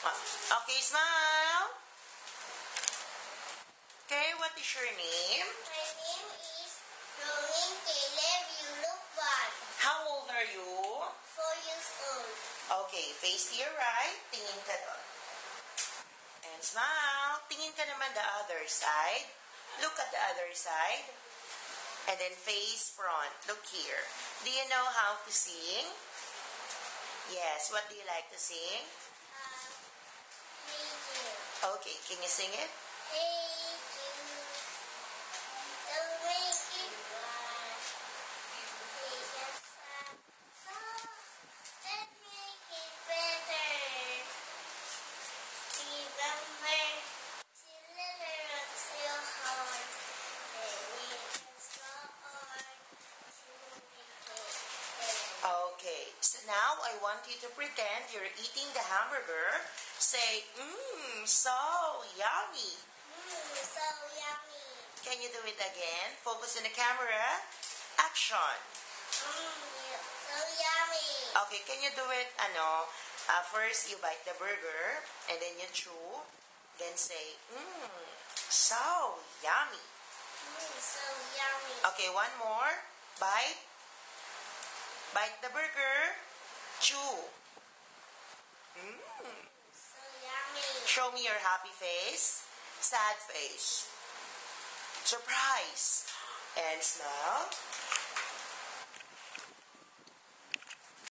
Okay, smile. Okay, what is your name? My name is Ronin Caleb Yulukban, How old are you? four years old. Okay, face to your right. Tingin ka doon. And smile. Tingin ka naman the other side. Look at the other side. And then face front. Look here. Do you know how to sing? Yes. What do you like to sing? Okay, can you sing it? hey don't make it right. Make it better. Remember to your heart, and you can to make it better. Okay, so now I want you to pretend you're eating the hamburger. Say, mmm, so yummy. Mmm, so yummy. Can you do it again? Focus on the camera. Action. Mmm, so yummy. Okay, can you do it, ano, uh, first you bite the burger, and then you chew, then say, mmm, so yummy. Mmm, so yummy. Okay, one more. Bite. Bite the burger. Chew. Mmm. So yummy. Show me your happy face. Sad face. Surprise. And smile.